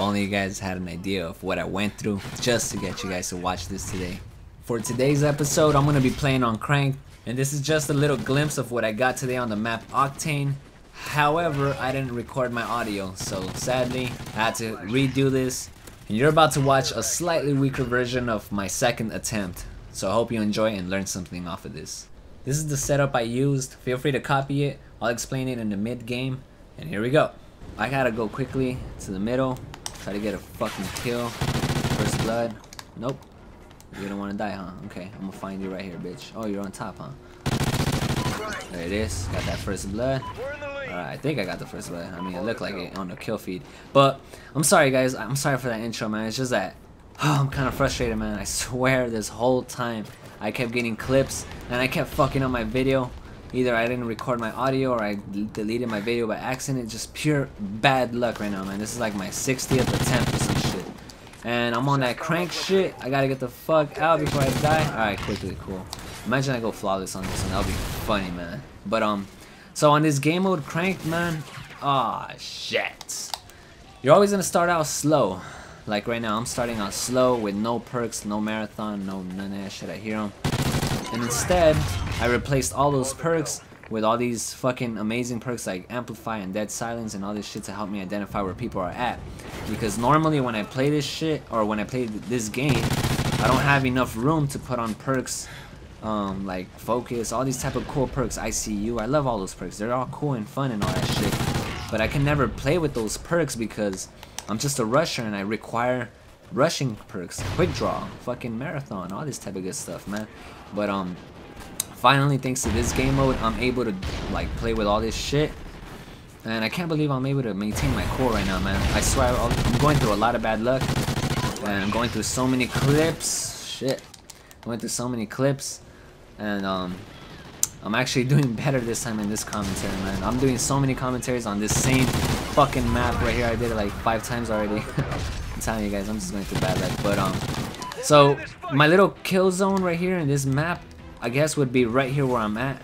Only you guys had an idea of what I went through just to get you guys to watch this today. For today's episode, I'm gonna be playing on Crank, and this is just a little glimpse of what I got today on the map Octane. However, I didn't record my audio, so sadly, I had to redo this. And you're about to watch a slightly weaker version of my second attempt. So I hope you enjoy and learn something off of this. This is the setup I used. Feel free to copy it. I'll explain it in the mid game. And here we go. I gotta go quickly to the middle. Try to get a fucking kill. First blood. Nope. You don't want to die, huh? Okay, I'm gonna find you right here, bitch. Oh, you're on top, huh? There it is. Got that first blood. Alright, I think I got the first blood. I mean, it looked like it on the kill feed. But, I'm sorry, guys. I'm sorry for that intro, man. It's just that oh, I'm kind of frustrated, man. I swear this whole time I kept getting clips and I kept fucking up my video. Either I didn't record my audio or I deleted my video by accident. Just pure bad luck right now, man. This is like my 60th attempt or some shit. And I'm on that crank shit. I gotta get the fuck out before I die. Alright, quickly, cool. Imagine I go flawless on this one. That'll be funny, man. But, um, so on this game mode crank, man. Ah, shit. You're always gonna start out slow. Like right now, I'm starting out slow with no perks, no marathon, no none of that shit. I hear them. And instead, I replaced all those perks with all these fucking amazing perks like Amplify and Dead Silence and all this shit to help me identify where people are at. Because normally when I play this shit, or when I play this game, I don't have enough room to put on perks um, like Focus, all these type of cool perks, ICU. I love all those perks. They're all cool and fun and all that shit. But I can never play with those perks because I'm just a rusher and I require rushing perks, quick draw, fucking marathon, all this type of good stuff, man. But um, finally, thanks to this game mode, I'm able to like play with all this shit. And I can't believe I'm able to maintain my core right now, man. I swear, I'm going through a lot of bad luck. And I'm going through so many clips. Shit. I went through so many clips. And um, I'm actually doing better this time in this commentary, man. I'm doing so many commentaries on this same fucking map right here. I did it like five times already. I'm telling you guys, I'm just going through bad luck. But um, so my little kill zone right here in this map, I guess would be right here where I'm at.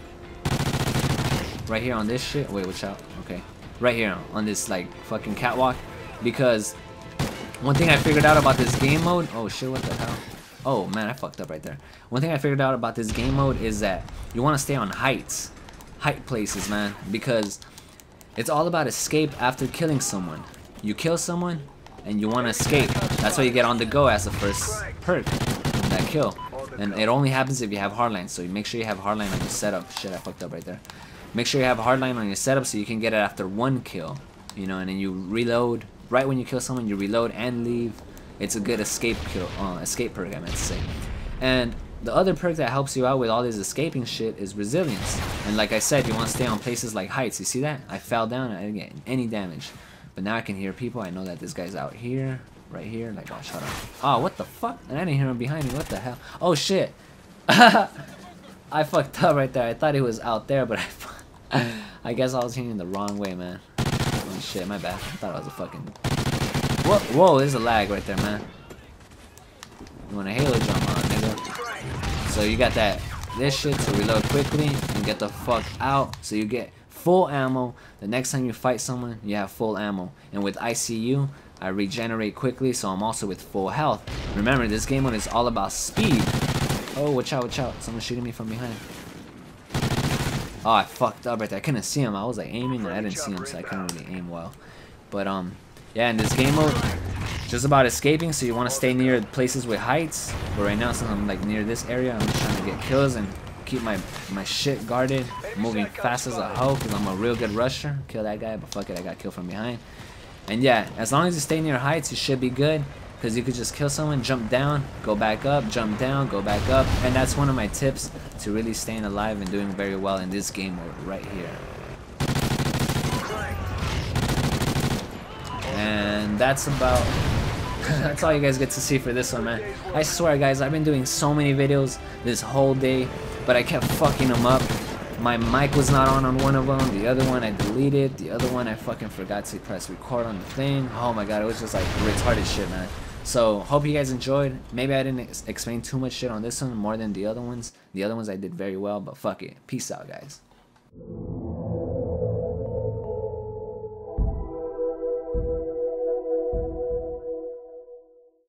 Right here on this shit. Wait, watch out. Okay. Right here on this like fucking catwalk. Because one thing I figured out about this game mode. Oh shit, what the hell? Oh man, I fucked up right there. One thing I figured out about this game mode is that you want to stay on heights. Height places, man. Because it's all about escape after killing someone. You kill someone, and you want to escape. That's why you get on the go as the first perk, that kill. And it only happens if you have hardline, so you make sure you have hardline on your setup. Shit, I fucked up right there. Make sure you have hardline on your setup so you can get it after one kill. You know, and then you reload. Right when you kill someone, you reload and leave. It's a good escape kill, uh, escape perk, I meant to say. And the other perk that helps you out with all this escaping shit is resilience. And like I said, you want to stay on places like heights. You see that? I fell down and I didn't get any damage. But now I can hear people. I know that this guy's out here, right here. Like, oh, shut up. Oh, what the fuck? And I didn't hear him behind me. What the hell? Oh, shit. I fucked up right there. I thought he was out there, but I, I guess I was hearing the wrong way, man. Oh, shit, my bad. I thought I was a fucking... Whoa, whoa, there's a lag right there, man. You want a halo jump on, nigga. So you got that, this shit to reload quickly and get the fuck out. So you get full ammo. The next time you fight someone, you have full ammo. And with ICU, I regenerate quickly, so I'm also with full health. Remember, this game mode is all about speed. Oh, watch out, watch out. Someone's shooting me from behind. Oh, I fucked up right there. I couldn't see him. I was like aiming and I didn't see him, so I couldn't really aim well. But, um, yeah, in this game mode, just about escaping, so you want to stay near places with heights. But right now, since I'm like near this area, I'm just trying to get kills and keep my my shit guarded, moving fast as a hoe because I'm a real good rusher. Kill that guy, but fuck it, I got killed from behind. And yeah, as long as you stay near heights, you should be good because you could just kill someone, jump down, go back up, jump down, go back up. And that's one of my tips to really staying alive and doing very well in this game mode right here. And that's about that's all you guys get to see for this one, man. I swear, guys, I've been doing so many videos this whole day but I kept fucking them up. My mic was not on on one of them. The other one I deleted. The other one I fucking forgot to press record on the thing. Oh my god, it was just like retarded shit, man. So, hope you guys enjoyed. Maybe I didn't ex explain too much shit on this one more than the other ones. The other ones I did very well, but fuck it. Peace out, guys.